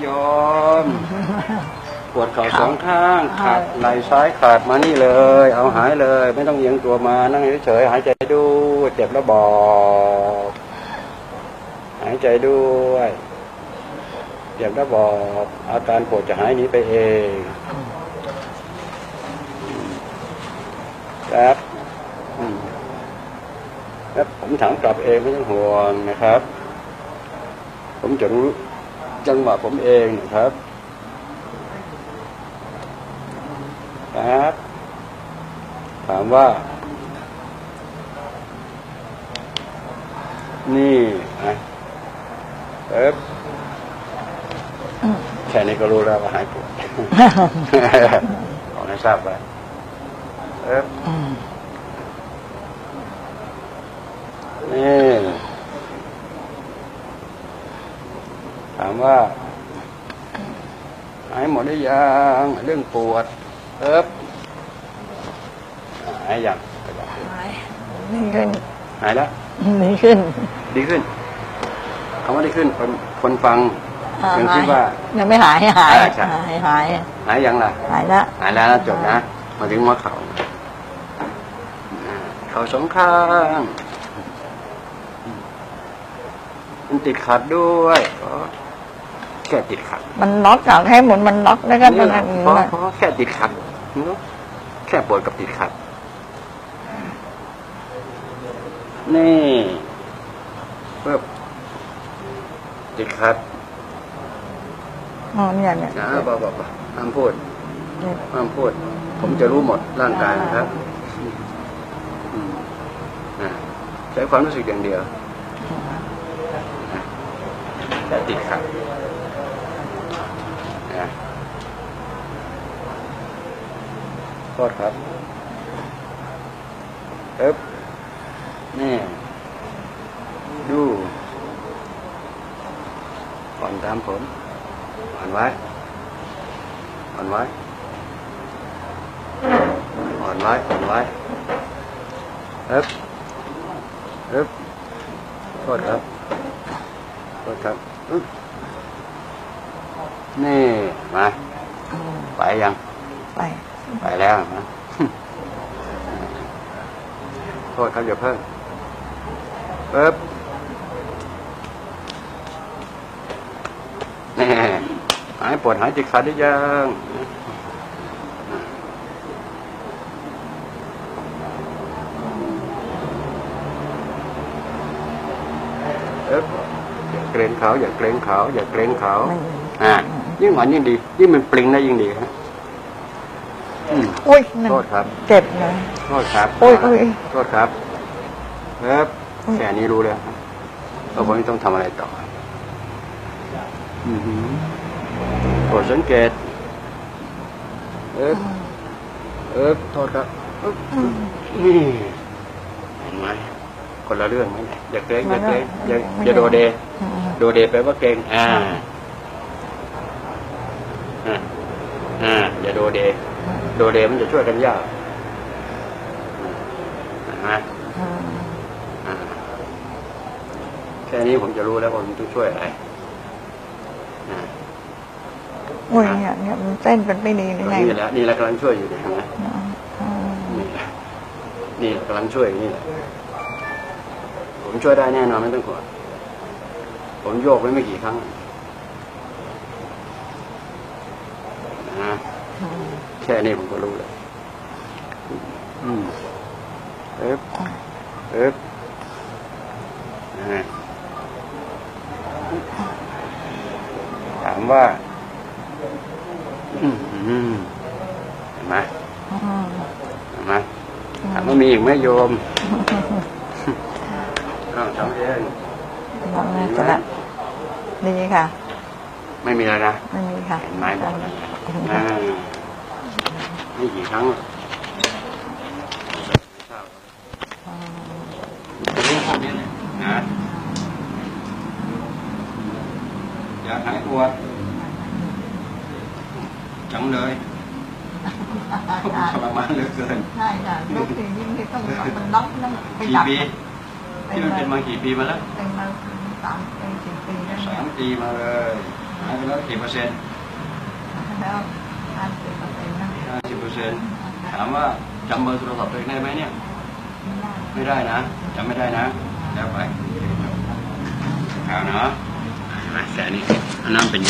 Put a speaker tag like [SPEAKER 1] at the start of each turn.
[SPEAKER 1] โยม ปวดเข่าสองข้างขาดไหล่ซ้ายขาดมานี่เลย เอาหายเลย ไม่ต้องเอียงตัวมานั่งเฉยๆหายใจดูเจ็บแล้วบอกหายใจด้วยเจ็บแล้วบอกอาการปวดจะหายหนี้ไปเองครับอืมครับผมถามกลับเองไม่ต้องห่วงนะครับ ผมจะรู้ จังหวะผมเองนะครับครับ ถามว่า นี่อะเอ๊บแค่นี้ก็รู้แล้วว่าหายปวดขอให้ทราบไว้เอ๊บ
[SPEAKER 2] อืม
[SPEAKER 1] นี่ถามว่า หายหมดหรือยังเรื่องปวดเอ๊บหายยัง
[SPEAKER 2] หายดีขึ้น
[SPEAKER 1] หายแล้ว
[SPEAKER 2] ดีขึ้น
[SPEAKER 1] ดีขึ้นคำว่าดีขึ้นคนคนฟัง
[SPEAKER 2] อ่า
[SPEAKER 1] ยัง
[SPEAKER 2] หา
[SPEAKER 1] คิด
[SPEAKER 2] ย
[SPEAKER 1] ว่า
[SPEAKER 2] ยังไม่หายหาย
[SPEAKER 1] อ่าใช่
[SPEAKER 2] หายหาย
[SPEAKER 1] หายยังล่ะ
[SPEAKER 2] หายแล้ว
[SPEAKER 1] หายแล้วนะจบนะมาถึงหัวเขาอ่าเขาสองข้างมันติดขัดด้วยอ๋อ แค่ติดขัด
[SPEAKER 2] มันล็อกจากให้หมุนมันล็อกแล้วก็
[SPEAKER 1] นี่
[SPEAKER 2] มัน
[SPEAKER 1] แหละเพราะเพราะแค่ติดขัดเนอะแค่ปวดกับติดขัด นี่เพิ่มติดขัด
[SPEAKER 2] อ๋อเนี่ยเนี่ย
[SPEAKER 1] นะบอกบอกบอกห้ามพูด
[SPEAKER 2] เนี่ย
[SPEAKER 1] ห้ามพูด ผมจะรู้หมดร่างกายนะครับอืมนะใช้ความรู้สึกอย่างเดียวนะแต่ติดขัดนะโทษครับเอ๊บนี่ ดูก่อนตามผมอ่อนไว้อ่อนไว้อ่อนไว้อ่อนไว้เอ๊บเอ๊บโทษครับโทษครับนี่ มา ไปยัง
[SPEAKER 2] ไป
[SPEAKER 1] ไปแล้วนะโทษครับอย่าเพิ่งเอ๊บนี่หายปวดหายจิตขาดหรือยังเอ๊บอย่าเกรงเขาอย่าเกรงเขาอย่าเกรงเขา
[SPEAKER 2] ไม่
[SPEAKER 1] อ่ายิ่งหวานยิ่งดี ยิ่งมันปลิงได้ยิ่งดีฮะ อืม
[SPEAKER 2] โอ้ยนั่น
[SPEAKER 1] โทษครับ
[SPEAKER 2] เจ็บนะ
[SPEAKER 1] โทษครับ
[SPEAKER 2] โอ้ยโอ้ย
[SPEAKER 1] โทษครับครับ
[SPEAKER 2] โอ้ย
[SPEAKER 1] แค่นี้รู้แล้วครับเราไม่ต้องทำอะไรต่ออือหือโปรดสังเกตเอ๊บเอ๊บโทษครับอึ๊บ
[SPEAKER 2] อืม
[SPEAKER 1] นี่เห็นไหมคนละเรื่องไหมเนี่ยอย่าเกรงอย่าเกรงอย่า
[SPEAKER 2] ไม่
[SPEAKER 1] อย่า
[SPEAKER 2] ได้
[SPEAKER 1] โดเด
[SPEAKER 2] อืม
[SPEAKER 1] โดเดแปลว่าเกรงอ่าอ่าอ่าอย่าโดเด โดเดมันจะช่วยกันยากนะฮะ
[SPEAKER 2] อืม
[SPEAKER 1] อ่าแค่นี้ผมจะรู้แล้วว่าผมต้องช่วยอะไรนะ
[SPEAKER 2] โอ้ยเนี่ยเนี่ยมันเส้นเป็นไม่ดีหรือไง
[SPEAKER 1] นี่แหละนี่แหละกำลังช่วยอยู่เนี่ยเห็นไหม
[SPEAKER 2] อืมอืม
[SPEAKER 1] นี่แหละนี่แหละกำลังช่วยอยู่นี่แหละผมช่วยได้แน่นอนไม่ต้องกลัวผมโยกไว้ไม่กี่ครั้งนะ
[SPEAKER 2] อืม
[SPEAKER 1] แค่นี้ผมก็รู้แล้วอืมเอ๊บเอ๊บอ่าถามว่าอืมอืมเห็นไหม
[SPEAKER 2] อืม
[SPEAKER 1] เห็นไหมถามว่ามีอีกไหมโยมอ้าวทำเอง
[SPEAKER 2] ลองนะจะละดีค่ะ
[SPEAKER 1] ไม่มีแล้วนะ
[SPEAKER 2] ไม่มีค่ะ
[SPEAKER 1] เห็นไหมบอกแล้ว
[SPEAKER 2] เห็น
[SPEAKER 1] อ่า
[SPEAKER 2] ค่ะ
[SPEAKER 1] นี่กี่ครั้งหรอก
[SPEAKER 2] อืม
[SPEAKER 1] รู้พวกนี้เนี่ยนะอยากหายปวดจังเลยทรมานเหลือเกิน
[SPEAKER 2] ให้า
[SPEAKER 1] สิบเปอร์เซ็นต์ถามว่าจำเบอร์โทรศัพท์ตัวเองได้ไหมเนี่ย ไม่ได้นะจำไม่ได้นะ แล้วไปเอาเนาะเห็นไหมแสนนี่อันนั้นเป็น